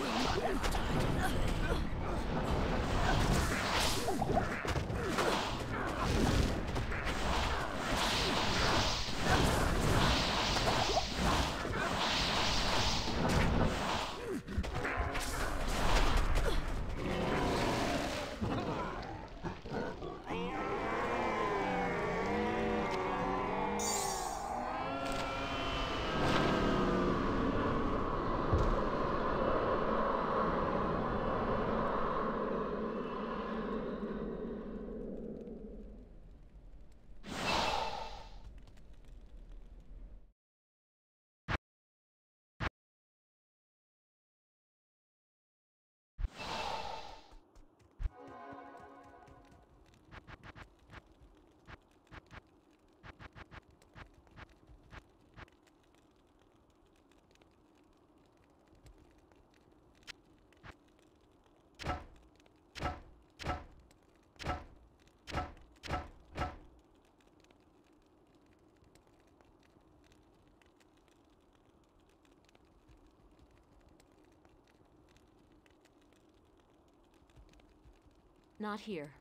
will not end. Not here.